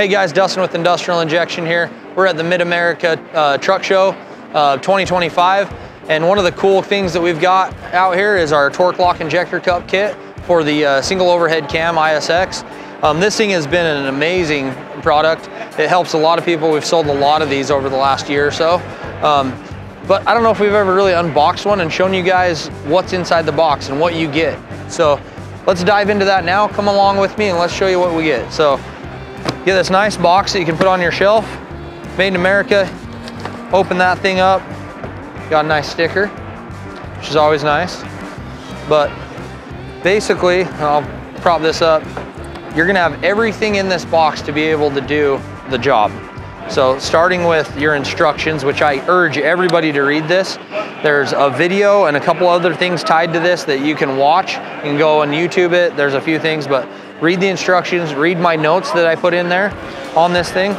Hey guys, Dustin with Industrial Injection here. We're at the Mid-America uh, Truck Show uh, 2025. And one of the cool things that we've got out here is our Torque Lock Injector Cup kit for the uh, single overhead cam ISX. Um, this thing has been an amazing product. It helps a lot of people. We've sold a lot of these over the last year or so. Um, but I don't know if we've ever really unboxed one and shown you guys what's inside the box and what you get. So let's dive into that now. Come along with me and let's show you what we get. So Get this nice box that you can put on your shelf. Made in America. Open that thing up. Got a nice sticker, which is always nice. But basically, I'll prop this up. You're gonna have everything in this box to be able to do the job. So starting with your instructions, which I urge everybody to read this. There's a video and a couple other things tied to this that you can watch. You can go on YouTube it. There's a few things, but read the instructions, read my notes that I put in there on this thing,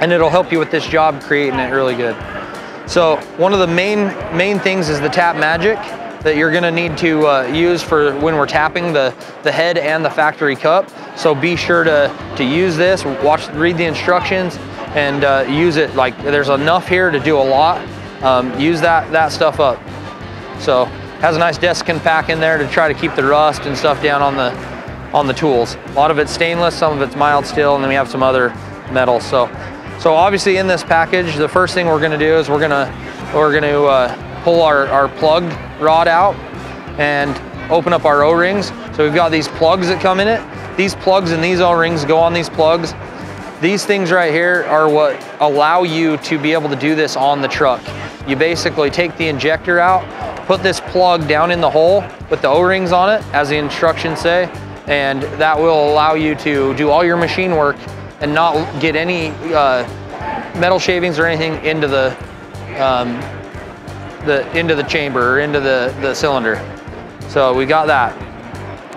and it'll help you with this job creating it really good. So one of the main, main things is the Tap Magic that you're gonna need to uh, use for when we're tapping the, the head and the factory cup. So be sure to, to use this, watch, read the instructions, and uh, use it like there's enough here to do a lot. Um, use that, that stuff up. So has a nice desiccant pack in there to try to keep the rust and stuff down on the, on the tools. A lot of it's stainless, some of it's mild steel, and then we have some other metals. So, so obviously in this package, the first thing we're gonna do is we're gonna, we're gonna uh, pull our, our plug rod out and open up our O-rings. So we've got these plugs that come in it. These plugs and these O-rings go on these plugs. These things right here are what allow you to be able to do this on the truck. You basically take the injector out, put this plug down in the hole with the O-rings on it, as the instructions say, and that will allow you to do all your machine work and not get any uh, metal shavings or anything into the um, the into the chamber or into the the cylinder. So we got that,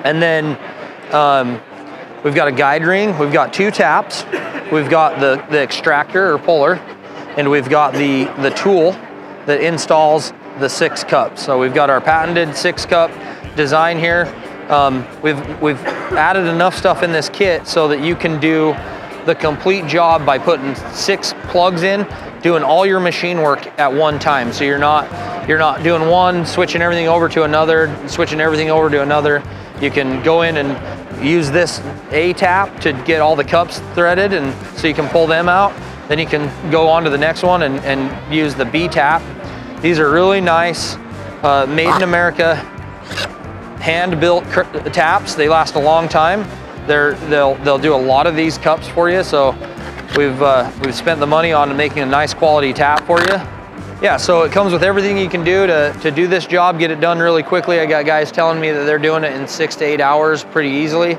and then um, we've got a guide ring. We've got two taps. We've got the the extractor or puller, and we've got the the tool that installs the six cups. So we've got our patented six cup design here um, we've, we've added enough stuff in this kit so that you can do the complete job by putting six plugs in, doing all your machine work at one time. So you're not, you're not doing one, switching everything over to another, switching everything over to another. You can go in and use this A tap to get all the cups threaded and so you can pull them out. Then you can go on to the next one and, and use the B tap. These are really nice, uh, made in America, hand-built taps. They last a long time. They're, they'll, they'll do a lot of these cups for you. So we've, uh, we've spent the money on making a nice quality tap for you. Yeah, so it comes with everything you can do to, to do this job, get it done really quickly. I got guys telling me that they're doing it in six to eight hours pretty easily.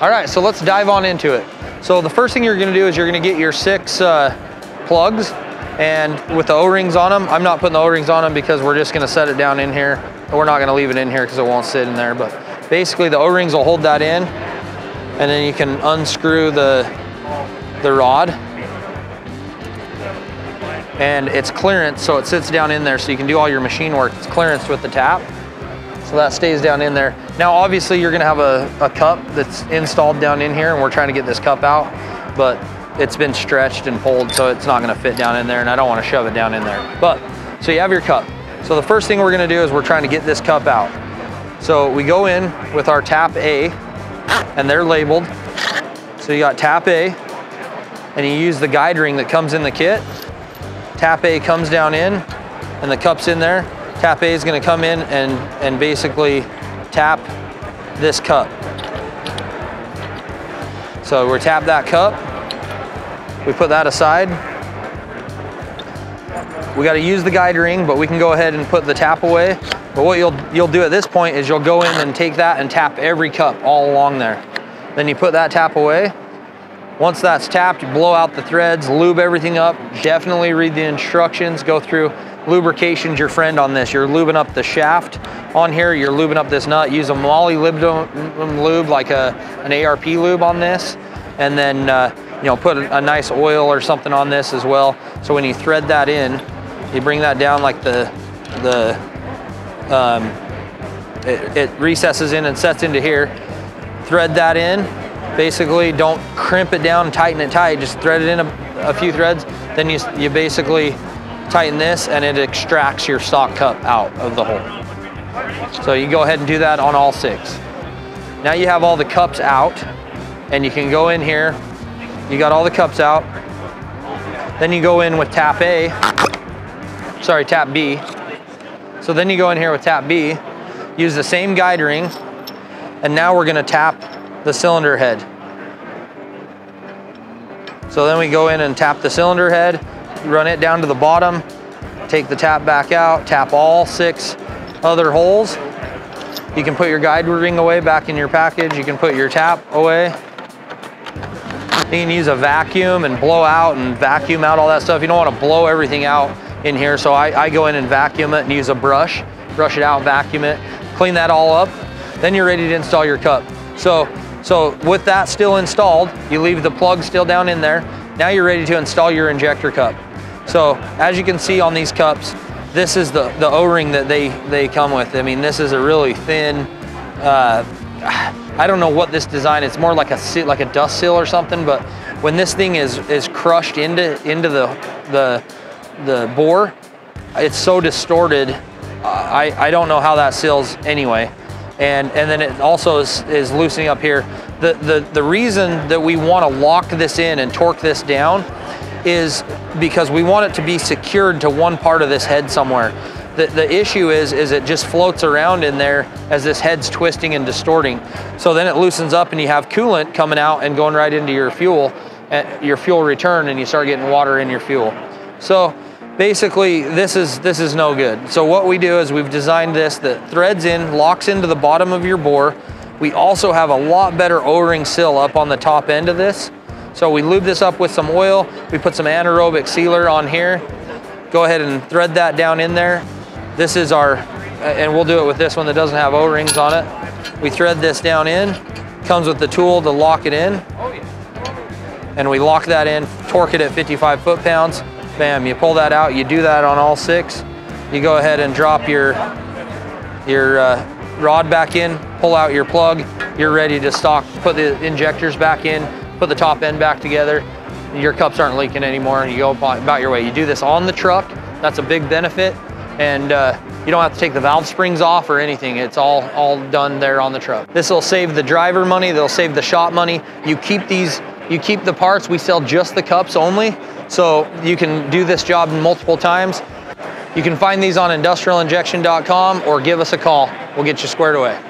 All right, so let's dive on into it. So the first thing you're gonna do is you're gonna get your six uh, plugs and with the O-rings on them, I'm not putting the O-rings on them because we're just gonna set it down in here. We're not gonna leave it in here because it won't sit in there, but basically the O-rings will hold that in and then you can unscrew the, the rod and it's clearance so it sits down in there so you can do all your machine work. It's clearance with the tap. So that stays down in there. Now obviously you're gonna have a, a cup that's installed down in here and we're trying to get this cup out, but it's been stretched and pulled so it's not gonna fit down in there and I don't wanna shove it down in there. But, so you have your cup. So the first thing we're gonna do is we're trying to get this cup out. So we go in with our tap A and they're labeled. So you got tap A and you use the guide ring that comes in the kit. Tap A comes down in and the cup's in there. Tap A is gonna come in and, and basically tap this cup. So we're tap that cup we put that aside. We got to use the guide ring, but we can go ahead and put the tap away. But what you'll, you'll do at this point is you'll go in and take that and tap every cup all along there. Then you put that tap away. Once that's tapped, you blow out the threads, lube everything up. Definitely read the instructions, go through. Lubrication's your friend on this. You're lubing up the shaft on here, you're lubing up this nut. Use a moly lube like a, an ARP lube on this. And then uh, you know, put a, nice oil or something on this as well. So when you thread that in, you bring that down like the, the um, it, it recesses in and sets into here. Thread that in. Basically, don't crimp it down tighten it tight. Just thread it in a, a few threads. Then you, you basically tighten this and it extracts your stock cup out of the hole. So you go ahead and do that on all six. Now you have all the cups out and you can go in here. You got all the cups out. Then you go in with tap A, sorry, tap B. So then you go in here with tap B, use the same guide ring, and now we're gonna tap the cylinder head. So then we go in and tap the cylinder head, run it down to the bottom, take the tap back out, tap all six other holes. You can put your guide ring away back in your package. You can put your tap away. You can use a vacuum and blow out and vacuum out all that stuff. You don't want to blow everything out in here. So I, I go in and vacuum it and use a brush, brush it out, vacuum it, clean that all up. Then you're ready to install your cup. So, so with that still installed, you leave the plug still down in there. Now you're ready to install your injector cup. So as you can see on these cups, this is the, the O-ring that they, they come with. I mean, this is a really thin, uh, I don't know what this design, it's more like a like a dust seal or something, but when this thing is, is crushed into, into the, the, the bore, it's so distorted, I, I don't know how that seals anyway. And, and then it also is, is loosening up here. The, the, the reason that we want to lock this in and torque this down is because we want it to be secured to one part of this head somewhere. The, the issue is, is it just floats around in there as this head's twisting and distorting. So then it loosens up and you have coolant coming out and going right into your fuel, uh, your fuel return, and you start getting water in your fuel. So basically this is, this is no good. So what we do is we've designed this that threads in, locks into the bottom of your bore. We also have a lot better O-ring seal up on the top end of this. So we lube this up with some oil. We put some anaerobic sealer on here. Go ahead and thread that down in there. This is our, and we'll do it with this one that doesn't have O-rings on it. We thread this down in, comes with the tool to lock it in. And we lock that in, torque it at 55 foot-pounds. Bam, you pull that out, you do that on all six. You go ahead and drop your, your uh, rod back in, pull out your plug, you're ready to stock, put the injectors back in, put the top end back together, your cups aren't leaking anymore and you go about your way. You do this on the truck, that's a big benefit and uh, you don't have to take the valve springs off or anything. It's all, all done there on the truck. This will save the driver money, they'll save the shop money. You keep these, you keep the parts, we sell just the cups only, so you can do this job multiple times. You can find these on industrialinjection.com or give us a call. We'll get you squared away.